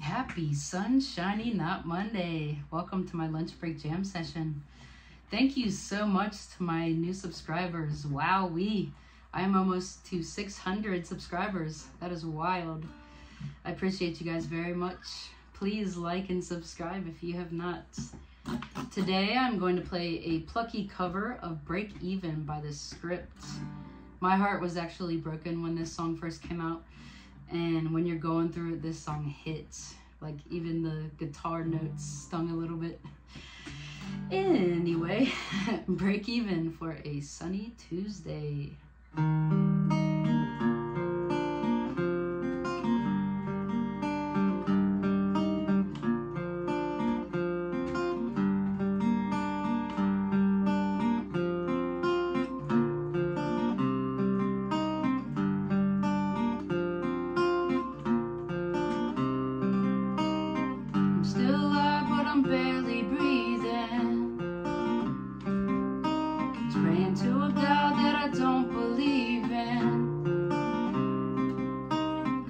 Happy sunshiny not Monday. Welcome to my lunch break jam session. Thank you so much to my new subscribers. Wow, we I am almost to 600 subscribers. That is wild. I appreciate you guys very much. Please like and subscribe if you have not. Today I'm going to play a plucky cover of Break Even by The Script. My heart was actually broken when this song first came out and when you're going through it this song hits. Like even the guitar notes stung a little bit. Anyway break even for a sunny tuesday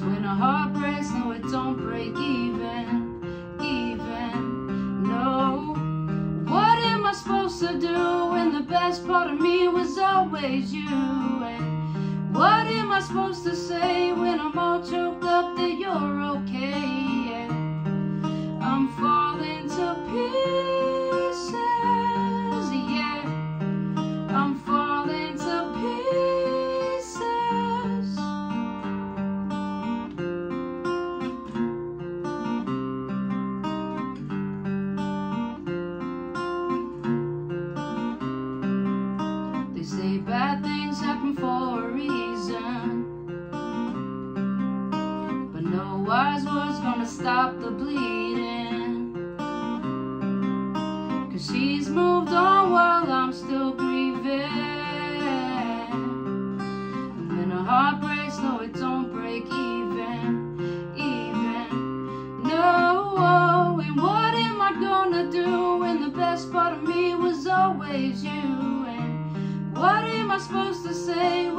Cause when a heart breaks, no, it don't break even, even, no. What am I supposed to do when the best part of me was always you? And what am I supposed to say when I'm all choked up wise words gonna stop the bleeding. Cause she's moved on while I'm still grieving. And when a heart breaks, no it don't break even, even. No, and what am I gonna do when the best part of me was always you am I supposed to say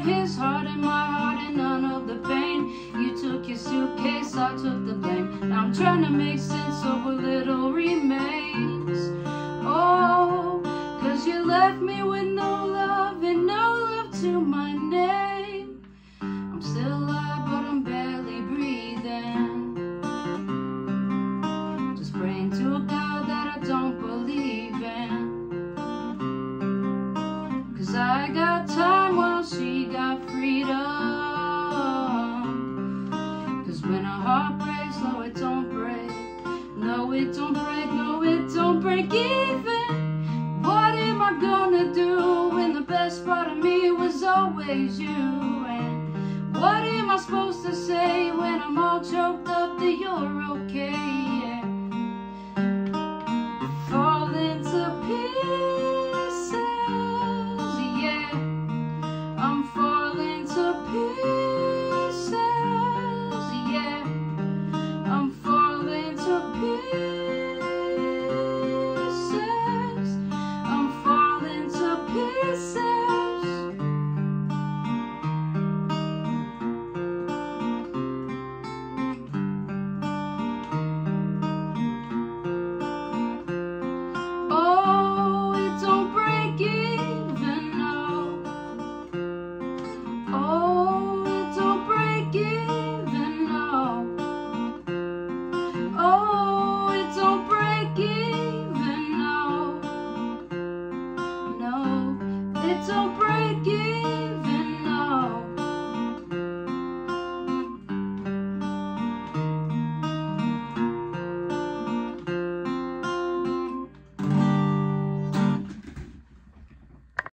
his heart and my heart and none of the pain. You took your suitcase, I took the blame. Now I'm trying to make sense of what little remains. Oh, cause you left me with no love and no love to my name. I'm still alive but I'm barely breathing. Just praying to a God that I don't believe in. Cause I got It don't break, no it don't break even. What am I gonna do when the best part of me was always you? And what am I supposed to say when I'm all choked up you're okay